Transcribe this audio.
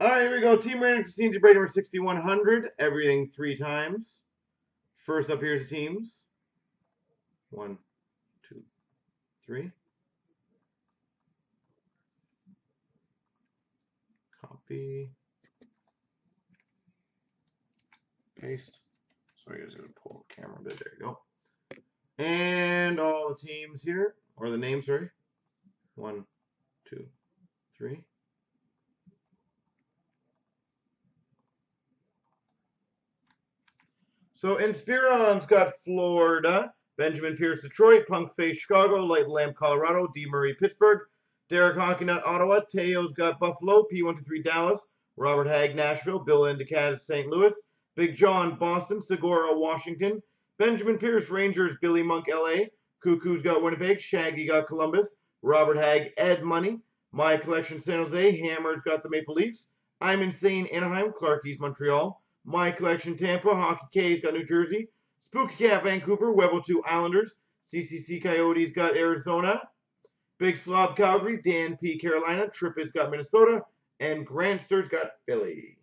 All right, here we go. Team rating for CNC break number 6100. Everything three times. First up, here's the teams. One, two, three. Copy. Paste. Sorry, I was going to pull the camera bit. There you go. And all the teams here, or the names, sorry. One, two, three. So Inspiron's got Florida, Benjamin Pierce, Detroit, Punk Face, Chicago, Light Lamp, Colorado, D. Murray, Pittsburgh, Derek Hockey Ottawa, Teo's got Buffalo, P123, Dallas, Robert Hag, Nashville, Bill Indicaz, St. Louis, Big John, Boston, Segura, Washington, Benjamin Pierce, Rangers, Billy Monk, LA, Cuckoo's got Winnipeg, Shaggy got Columbus, Robert Hag, Edmonton, My Collection, San Jose, Hammer's got the Maple Leafs, I'm Insane, Anaheim, Clarkie's, Montreal, my Collection Tampa, Hockey K's got New Jersey, Spooky Cat Vancouver, Webble 2 Islanders, CCC Coyotes got Arizona, Big Slob Calgary, Dan P Carolina, Trippet's got Minnesota, and Grantster's got Philly.